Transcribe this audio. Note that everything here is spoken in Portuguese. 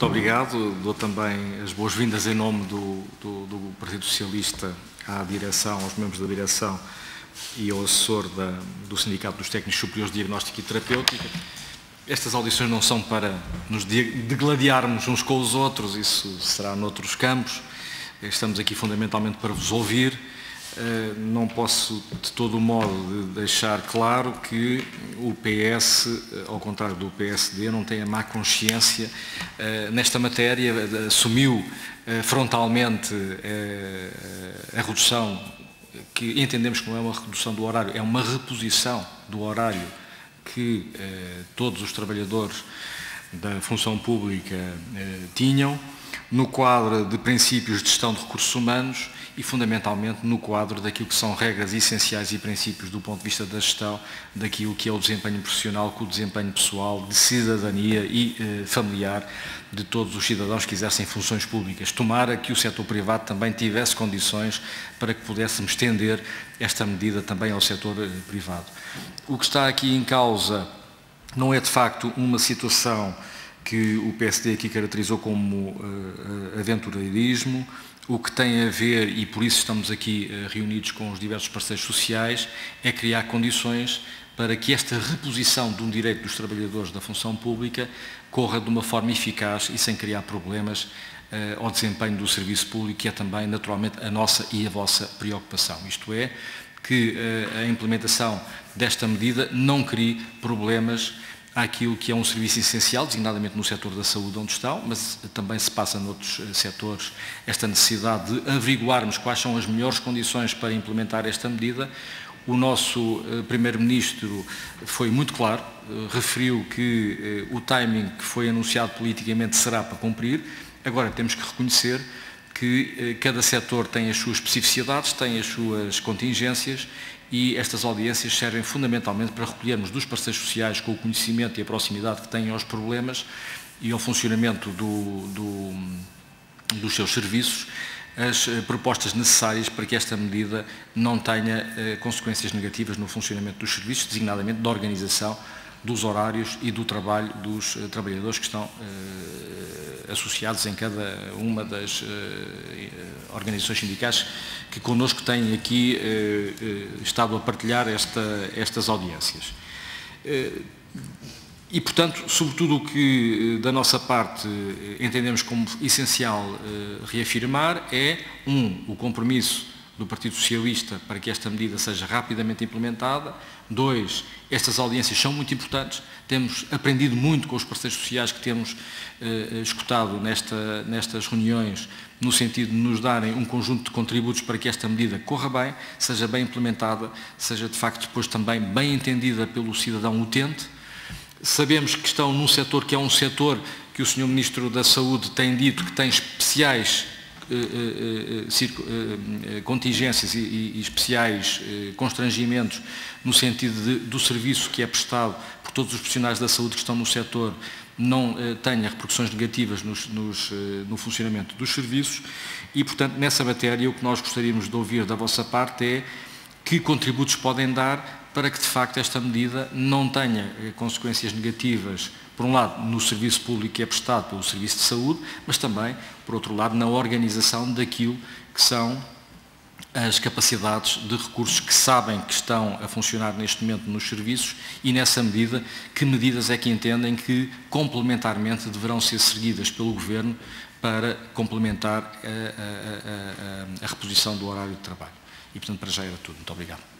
Muito obrigado. Dou também as boas-vindas em nome do, do, do, Partido Socialista à direção, aos membros da direção e ao assessor da, do Sindicato dos Técnicos Superiores de Diagnóstico e Terapêutica. Estas audições não são para nos degladiarmos uns com os outros, isso será noutros campos. Estamos aqui fundamentalmente para vos ouvir não posso de todo modo deixar claro que o PS, eh, ao contrário do PSD, não tem a má consciência eh, nesta matéria, assumiu frontalmente a redução, que entendemos que não é uma redução do horário, é uma reposição do horário que todos os trabalhadores da função pública tinham, no quadro de princípios de gestão de recursos humanos e, fundamentalmente, no quadro daquilo que são regras essenciais e princípios do ponto de vista da gestão daquilo que é o desempenho profissional com o desempenho pessoal, de cidadania e eh, familiar de todos os cidadãos que exercem funções públicas. Tomara que o setor privado também tivesse condições para que pudéssemos estender esta medida também ao setor eh, privado. O que está aqui em causa não é, de facto, uma situação que o PSD aqui caracterizou como uh, aventureirismo, o que tem a ver, e por isso estamos aqui uh, reunidos com os diversos parceiros sociais, é criar condições para que esta reposição de um direito dos trabalhadores da função pública corra de uma forma eficaz e sem criar problemas uh, ao desempenho do serviço público, que é também, naturalmente, a nossa e a vossa preocupação. Isto é, que uh, a implementação desta medida não crie problemas àquilo que é um serviço essencial, designadamente no setor da saúde onde estão, mas também se passa noutros eh, setores esta necessidade de averiguarmos quais são as melhores condições para implementar esta medida. O nosso eh, Primeiro-Ministro foi muito claro, eh, referiu que o timing que foi anunciado politicamente será para cumprir. Agora temos que reconhecer que cada setor tem as suas especificidades, tem as suas contingências e estas audiências servem fundamentalmente para recolhermos dos parceiros sociais com o conhecimento e a proximidade que têm aos problemas e ao funcionamento do, do, dos seus serviços as eh, propostas necessárias para que esta medida não tenha eh, consequências negativas no funcionamento dos serviços, designadamente da organização dos horários e do trabalho dos trabalhadores que estão associados em cada uma das uh, organizações sindicais que connosco têm aqui estado a partilhar esta, estas audiências. E, portanto, sobretudo o que da nossa parte entendemos como essencial reafirmar é, um, o compromisso do Partido Socialista para que esta medida seja rapidamente implementada. Dois, estas audiências são muito importantes. Temos aprendido muito com os parceiros sociais que temos eh, escutado nesta, nestas reuniões, no sentido de nos darem um conjunto de contributos para que esta medida corra bem, seja bem implementada, seja de facto depois também bem entendida pelo cidadão utente. Sabemos que estão num setor que é um setor que o Sr. Ministro da Saúde tem dito que tem especiais contingências e, especiais constrangimentos no sentido de, do serviço que é prestado por todos os profissionais da saúde que estão no setor não tenha repercussões negativas nos, nos, no funcionamento dos serviços. E, portanto, nessa matéria o que nós gostaríamos de ouvir da vossa parte é que contributos podem dar para que, de facto, esta medida não tenha consequências negativas por um lado, no serviço público que é prestado pelo Serviço de Saúde, mas também, por outro lado, na organização daquilo que são as capacidades de recursos que sabem que estão a funcionar neste momento nos serviços e, nessa medida, que medidas é que entendem que complementarmente deverão ser seguidas pelo Governo para complementar a, a, a, a reposição do horário de trabalho. E, portanto, para já era tudo. Muito obrigado.